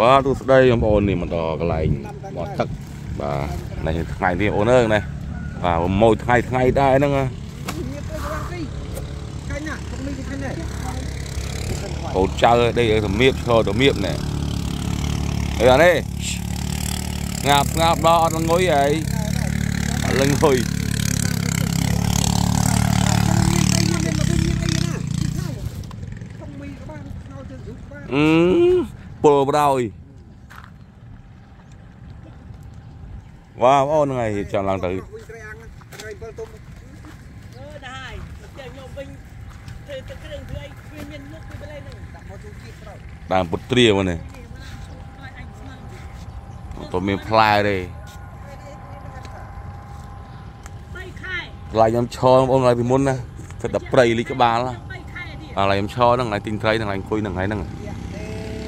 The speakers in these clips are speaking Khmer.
បាទទស្សនីយបងប្អូននេះមកដល់កន្លែងមាត់ទឹកបាទនេះថ្ងៃនេះអូនអើយនេះបាទម៉ូយថ្ងៃថ្ងៃដែរហ្នឹងកូនចៅដេកធមៀបឈរធមៀបនេះអីអានេះងាប់ងាប់ដល់អត់ងុយហីលឹងហុយអឺ ពលបដ ாய் វ៉ាអូនហ្នឹងហើយចាំឡើងទៅវិញត្រីអាំងត្រី7ទុំអឺដែរមកចេះខ្ញុំវិញធ្វើទឹកគ្រឿងធ្វើអីគ្មានមានមុខពីបលែហ្នឹងដាក់មកទូជាតិត្រូវដើមពុត្រាមកនេះអញស្មឹងទៅមានផ្លែទេ3ខែផ្លែខ្ញុំឈរបងប្អូនឡើយពីមុនណាគិតតែព្រៃលីកក្បាលណា3ខែទៀតឥឡូវខ្ញុំឈរហ្នឹងហើយទិញត្រីហ្នឹងហើយអង្គុយហ្នឹងហើយហ្នឹង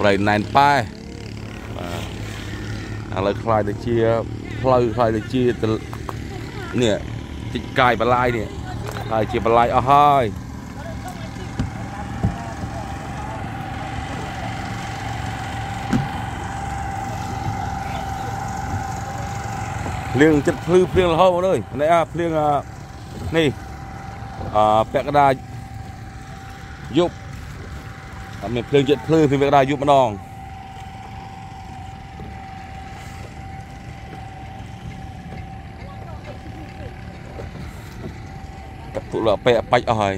ព្រៃណែនប៉ែបាទឥឡូវខ្លាយទៅជាផ្លូវខ្លាយទៅជាទៅនេះតិចកាយបលាយនេះខ្លាយជាបលាយអស់ហើយភ្លៀងចិត្តភ្លឺភ្លៀងរហូតបងអើយនេះអាភ្លៀងអានេះអឺពាក់កណ្ដាលយប់អ ត់មានភ្លើងចិត្តភ្លឺពីពាក់កណ្ដាលយប់ម្ដងតែពួកលោកពេកបាច់អស់ហើយ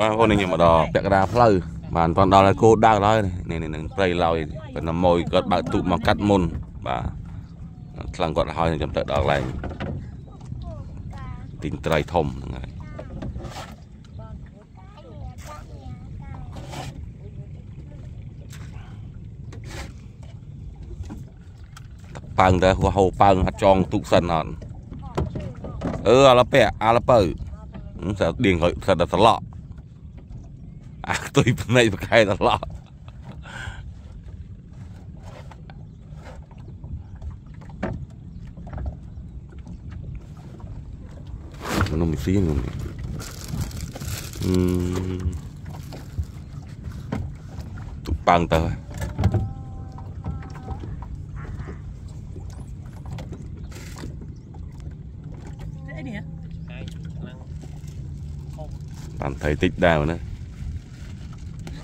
បាទបងប្អូននេះខ្ញុំមកដល់ពាក់កណ្ដាលផ្លូវបានតន់ដល់ហើយគោដៅដល់ហើយនេះនេះនឹងព្រៃឡោយប៉ុន្តែម៉ួយគាត់បើកទូកមកកាត់មុនបាទខ្លាំងគាត់ឲ្យខ្ញុំទៅដល់កន្លែងទិញត្រីធំហ្នឹងហើយប៉ើងទៅហួហោប៉ើងអត់ចងទូកសិនអត់អឺអាឡពាក់អាឡពៅសាដៀងគាត់សាតែស្លក់អាខ្ទុយភ្នែកប្រកែស្លក់ នោះមិនស៊ីនោះអឺទូកប៉ើងទៅហើយអី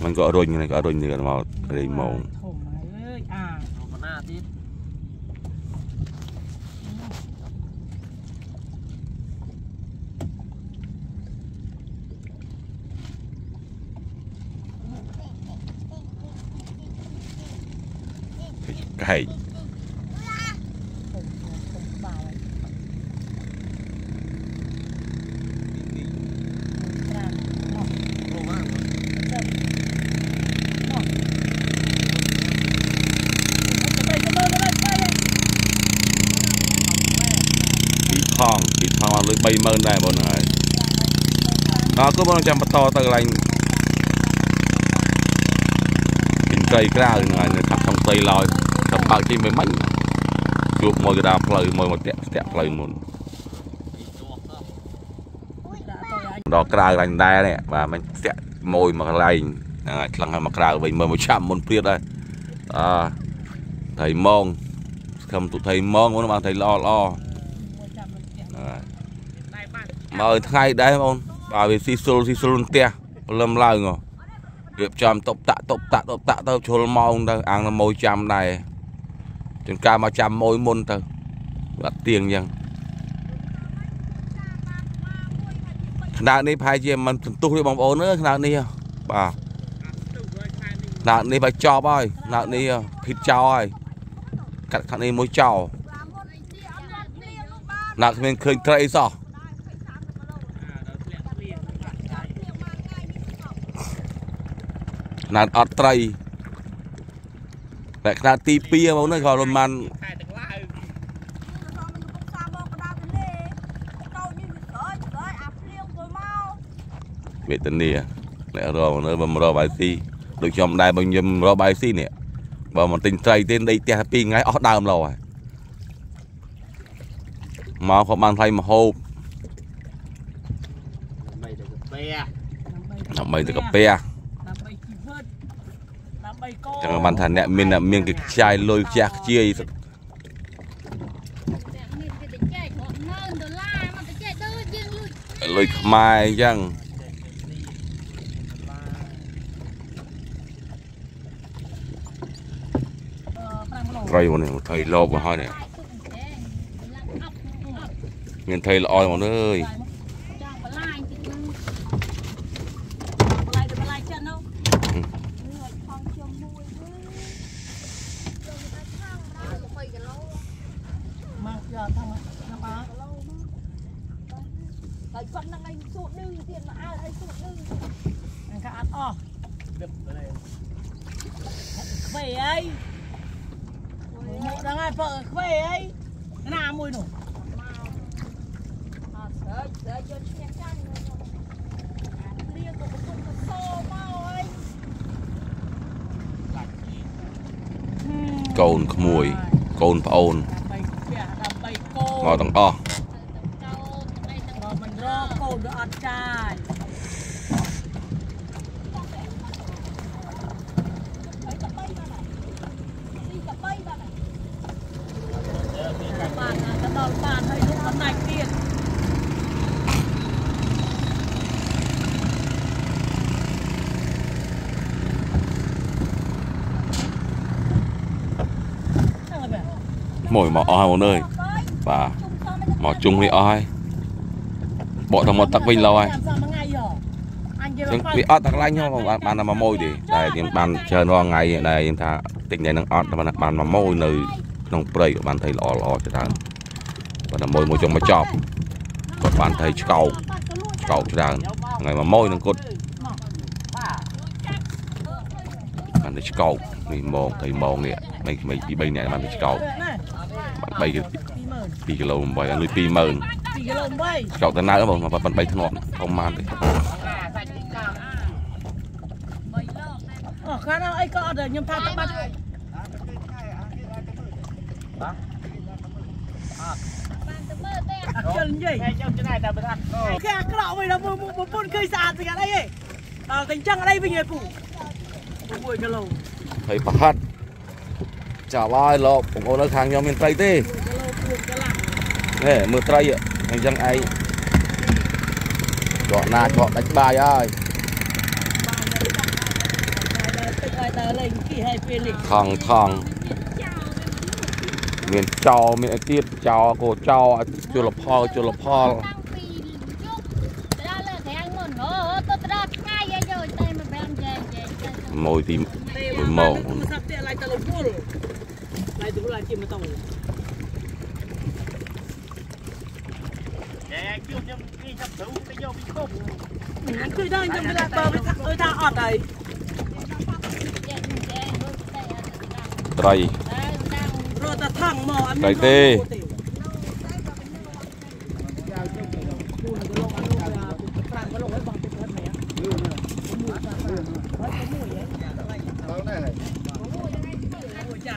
នេះបានថៃតិចដែរណាมันក៏រុញហ្នឹងក៏រុញទៅមករៀងម៉ោង ធំអើយអា មកណាទៀត កែក ធំធំបាល់ត្រាំមក អូមក ចាំមកទៅទៅទៅទៅទៅ ពីថងពីថងបានលុយ 30000ដែរបងហើយដល់គឺបងចាំបន្តទៅកន្លែងពីត្រីក្រៅហ្នឹងហើយនៅថាប់ក្នុងស្រីឡើយតែបើកជិះមិនមាញ់ជួបមកកណ្ដាលផ្លូវមកមកតាក់ស្ទាក់ផ្លូវមុនដាក់ទៅឲ្យដល់ក្រៅកន្លែងដែរនេះបាទមិនស្ទាក់ម៉ួយមកកន្លែងហ្នឹងហើយខ្លាំងហើយមកក្រៅវិញមើលមកឆាប់មុនព្រាតហើយអាថៃម៉ងខំទុថៃម៉ងបងបានថៃល្អល្អ មួយចាំមិនផ្ទះ ហ្នឹងហើយ ដៃបាន មកឲ្យថ្ងៃដែរបងបើវាស៊ីសុលស៊ីសុលផ្ទះព្រលឹមឡើងហ៎រៀបចំតុបតាក់តុបតាក់តុបតាក់ទៅជុលម៉ោងទៅអាងនៅម៉ួយចាំដែរជួនកាលមកចាំម៉ួយមុនទៅអត់ទៀងអញ្ចឹងខ្នើតនេះប្រហែលជាមិនសន្ទុះទេបងប្អូនអើយខ្នើតនេះហ៎បាទទុកឲ្យខែនេះខ្នើតនេះបើចប់ហើយខ្នើតនេះភីតចោលហើយកាត់ខ្នើតនេះមួយចោលខ្នើតគ្មានឃើញត្រីសោះ អាដល់ធ្លាក់លៀងបាក់ដៃ ខ្នាតអត់ត្រីតែខ្នាតទី2មកនោះក៏ប្រហែលខែទាំងឡាយវេទនាអ្នករកនៅបំរកបាយស៊ីដូចខ្ញុំដែរបើខ្ញុំរកបាយស៊ីនេះបើមិនទិញត្រីទេដេកផ្ទះ2ថ្ងៃអស់ដើមលោហើយមកក៏បានថ្លៃមហូបដើម្បីទៅកាហ្វេដើម្បីទៅកាពះ ដើម្បីជីវិតដើម្បីកោ ចឹងបានថាអ្នកមានអ្នកមានកិខ្ចាយលុយខ្ជះខ្ជាយមានគេទៅចែក10000ដុល្លារមកទៅចែកដូចយើងលួចលុយខ្មែរអញ្ចឹងអឺ5គីឡូត្រីមកនេះត្រីលោបមកហើយនេះតែទុកអញ្ចឹងឡើងអប់អប់មានត្រីល្អមកអើយ ចង់បន្លាយទីនឹង បន្លាយទៅបន្លាយចិត្តនោះ លួចផងជុំមួយវិញចូលទៅខាងដល់3គីឡូ មកយកថាមកថាមក ហើយគាត់នឹងឯងសួតនឹងទៀតមកអើឲ្យ សួតនឹងអញក៏អត់អស់ដឹបទៅខ្វេអីមកដល់ហើយបើខ្វេអីណាមួយនោះអត់ស្រើស្រើយកឈ្នះចាញ់លៀងក៏បន្ទុកទៅសមកហើយកូនក្មួយកូនប្អូនដើម្បីផ្ទះដើម្បីកូនមកទាំងអស់ទៅកោទៅទៅបើមិនរកកូនវាអត់ចាយ ហើយទៅ3បាទទីទៅ3បាទ បានទៅដល់បានហើយលោកអំណាចទៀតហ្នឹងហើយ មួយមកអស់ហើយបងអើយបាទមកជុំនេះអស់ហើយបកទៅមកទឹកវិញលោហើយចាំសោះមួយថ្ងៃយោអញនិយាយចឹងមកវាអត់ទឹកឡាញ់ហ្នឹងបានបានតែមួយម៉ួយទេតែយើងបានច្រើនរាល់ថ្ងៃដែលយើងថាតិចថ្ងៃហ្នឹងអត់បានបានមួយម៉ួយនៅក្នុងព្រៃក៏បានត្រីល្អល្អច្រើនបើតែមួយមួយចុងមកចប់គាត់បានត្រីឆ្កោកឆ្កោកច្រើនថ្ងៃមួយម៉ួយនឹងគាត់បាទបានត្រីឆ្កោកនេះម៉ងត្រីម៉ងនេះមិនមិនពី3នាក់បានត្រីឆ្កោកណា បាន3 20000 2គីឡូ8ហើយលុយ20000 2គីឡូ8ឆ្កោកទៅណៅបងបាន3ធ្នាប់ធំបានទេអូខាងអីក៏អត់ខ្ញុំថាទៅបាត់បានទៅមើលទេអត់ជិលនិយាយ Nghe trong cái này là bật hạt គេអាក្រក់វិញដល់មើលមុខប្រពន្ធឃើញស្អាតស្ងាត់អីហេដល់តែអញ្ចឹងអីវិញហេពូ6គីឡូហើយប្រហិត ចាប់ហើយលោកបងប្អូននៅខាងខ្ញុំមានត្រីទេគីឡូ4កន្លះនេះមើលត្រីអញ្ចឹងឯងចកណាចកដាច់បាយហើយបានទៅទឹកឲ្យទៅលេងគីឲ្យពេលលេងថងថងមានចោមានអីទៀតចោគោចោជលផលជលផលតាំងពីយប់ទៅដល់លើខាងមុនអូទៅទៅដល់ថ្ងៃ ឡាយទៅឡាយជិះម៉ូតូ Nè, kêu trong cái trong thú cái vô cái khúc ខ្ញុំឃើញដល់ខ្ញុំទៅបើវាថាអើថាអត់ហើយចែកចែកទៅតែអត់ដល់ត្រីតែដល់រត់តែថងមកអត់ត្រីទេ គូនក៏លងអនុប្រាំក៏លងឲ្យបងទៅគាត់មែន Đó này អូចា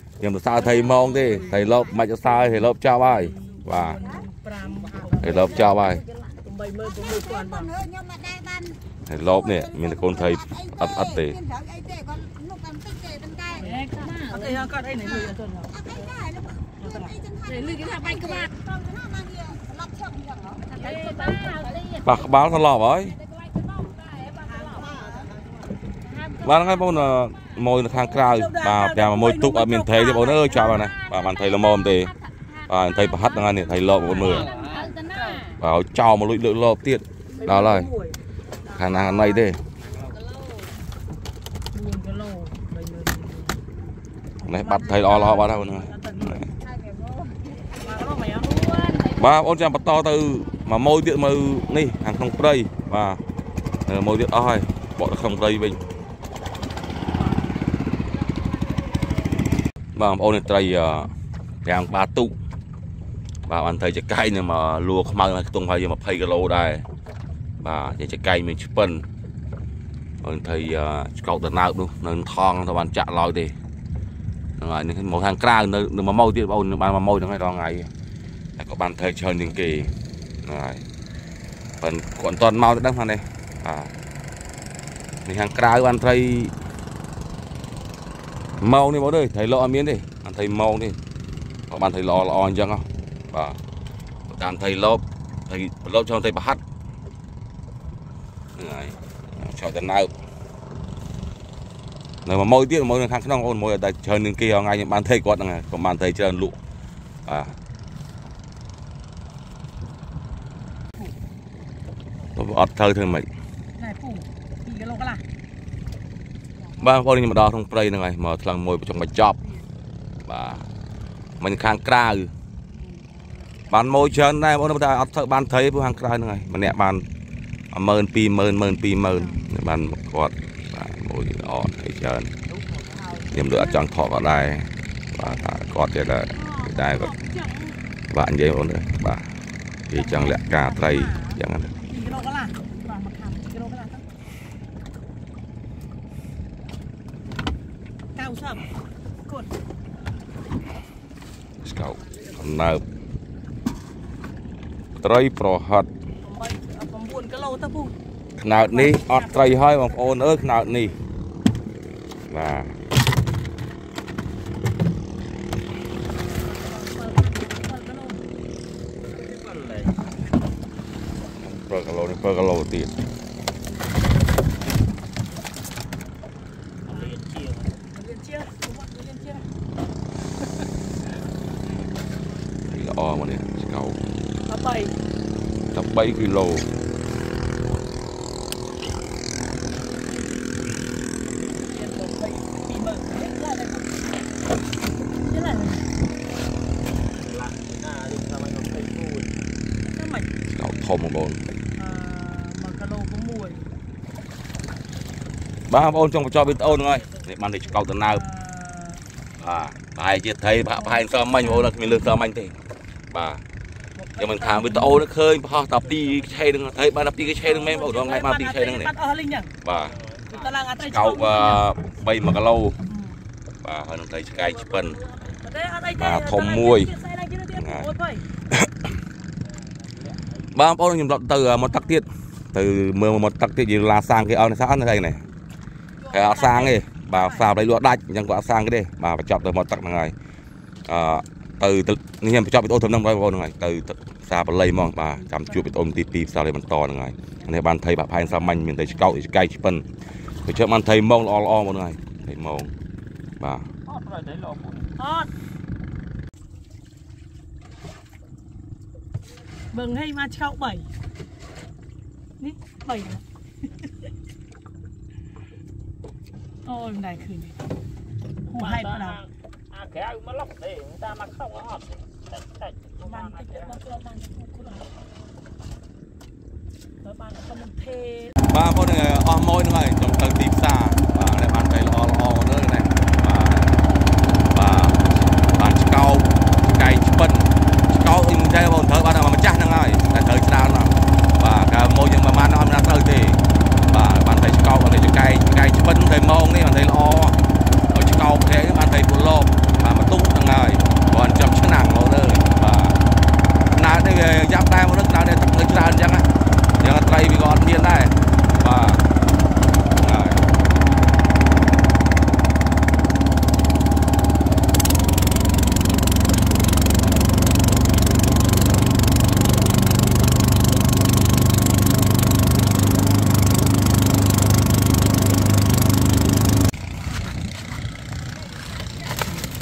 ខ្ញុំសរសើរថៃម៉ងទេថៃលប់មិនសរសើរថៃលប់ចប់ហើយបាទថៃលប់ចប់ហើយ86000បងខ្ញុំអត់ដែរបានថៃលប់នេះមានកូនថៃអត់អត់ទេគាត់នុកតែបន្តិចទេប៉ុន្តែអត់អីគាត់អីនេះលឺអត់គាត់អត់អីដែរលឺគេថាបាញ់ក្បាលបាក់ក្បាលសន្លប់ហើយបានហើយបង មួយនៅខាងក្រៅបាទតែមួយទុកអត់មានថៃទេបងអើយចាប់ហើយណាបាទបានថៃល្មមទេបាទថៃប្រហិតហ្នឹងហើយនេះថៃលបបងមើលទៅទៅណាបាទឲ្យចោលមកលួចលើកលបទៀតដល់ហើយខាងណាណៃទេ4គីឡូ3ម៉ឺននេះបាត់ថៃល្អល្អបាត់ហើយហ្នឹងហើយបាទឡូមកយ៉ាងបាទបងអូនចាំបន្តទៅមកម៉ួយទៀតមើលនេះខាងក្នុងព្រៃបាទនៅម៉ួយទៀតអស់ហើយបកទៅក្នុងព្រៃវិញ បាទបងប្អូននេះត្រីអឺរាំងបាទុកបាទបានត្រីចកៃនេះមកលួខ្មៅនៅខ្ទង់ហើយ20គីឡូដែរបាទចកៃមានឆ្ពិនអូនត្រីអឺឆ្កោកដណើបនោះនៅថងទៅបានចាក់ឡើយទេហ្នឹងហើយនេះមកខាងក្រៅនៅនៅមកម៉ួយទៀតបងអូនបានមកម៉ួយហ្នឹងហើយដល់ថ្ងៃតែក៏បានត្រូវច្រើនជាងគេហ្នឹងហើយប៉ុន្តែគាត់អត់ទាន់មកទៅដឹងផងនេះបាទនេះខាងក្រៅបានត្រី ម៉ោងនេះបងអើយត្រីល្អអត់មានទេបានត្រីម៉ោងនេះក៏បានត្រីល្អល្អអញ្ចឹងហ៎បាទតាមត្រីលបត្រីប្រឡប់ចង់ត្រីប្រហាត់ហ្នឹងហើយឆោតទៅណៅនៅមកម៉ួយ បានត្រីគាត់ហ្នឹងហើយក៏បានត្រីច្រើនលក់បាទអត់ត្រូវធ្វើម៉េចណែពូ2គីឡូកន្លះបាទបងប្អូនខ្ញុំមកដល់ក្នុងព្រៃហ្នឹងហើយមកថ្លឹងមួយបញ្ចុងបញ្ចប់បាទមិនខាងក្រៅបានម៉ូយច្រើនដែរបងប្អូនតែអត់ធ្វើបានត្រីព្រោះខាងក្រៅហ្នឹងហើយម្នាក់បាន10000 20000 10000 20000បានគាត់បាទម៉ូយល្អត្រីច្រើនខ្ញុំដូចអត់ចង់ថតគាត់ដែរបាទថាគាត់ទៀតដែរតែគាត់បាទនិយាយបងប្អូនអើយបាទនិយាយចង់លក្ខការត្រីយ៉ាងហ្នឹង2គីឡូកន្លះបាទមកខាំ2គីឡូកន្លះទៅ 90គាត់ស្កោកំណើបត្រីប្រហិត8 9គីឡូទៅពូខ្នើតនេះអត់ត្រីហើយបងប្អូនអើយខ្នើតនេះបាទ7គីឡូ7គីឡូនេះ7គីឡូទៀត រៀនជាង រៀនជាខ្ញុំមករៀនជាល្អមកនេះស្កោ13 13គីឡូរៀ នេះបានលើឆ្កោតណើបបាទប្រហែលជាត្រីប្រហែលសមាញ់បងប្អូនគ្មានលើសមាញ់ទេបាទតែមិនថាវីដេអូនេះឃើញប្រហោះតាពីឆេនឹងត្រីបានតាពីឆេនឹងមែនបងរងថ្ងៃបានពីឆេនឹងនេះបាទតឡើងអត់ត្រីឆ្កោត3 1គីឡូបាទហើយនឹងត្រីឆ្កែឆ្ពិនបាទធំមួយបងប្អូនខ្ញុំរត់ទៅមកទឹកទៀតទៅមើលមកទឹកទៀតយើងឡាសាងគេអស់នេះសាអត់នេះគេអត់សាងទេ បាទផ្សារដីលក់ដាច់អញ្ចឹងគាត់អត់សាងគេទេបាទបញ្ចប់ទៅមកទឹកហ្នឹងហើយអឺទៅខ្ញុំបញ្ចប់វីដេអូត្រឹមហ្នឹងបងប្អូនហ្នឹងហើយទៅផ្សារបល័យហ្មងបាទចាំជួបវីដេអូទី2ផ្សារលេបន្តហ្នឹងហើយនេះបានថៃបាក់ផែនសាមញ្ញមានតែឆ្កោតឆ្កែកឆ្ពិនបើជិះបានថៃម៉ងល្អល្អហ្មងហ្នឹងហើយថៃម៉ងបាទអត់ប្រដៃល្អពុនអត់បងហីមកឆ្កោត3នេះ3 thôi này khử này hù hay bắt đầu à cái ai mà lóc để người ta mà không có hót អញ្ចឹងណាយ៉ាងណាត្រីវាក៏អត់មានដែរបាទហើយ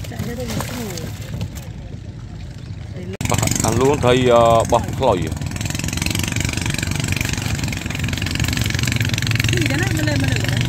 chạy ra đây một cái hồ បាទអាលួងត្រីអឺបោះខ្លុយ Tinggal lah, mana mana lah.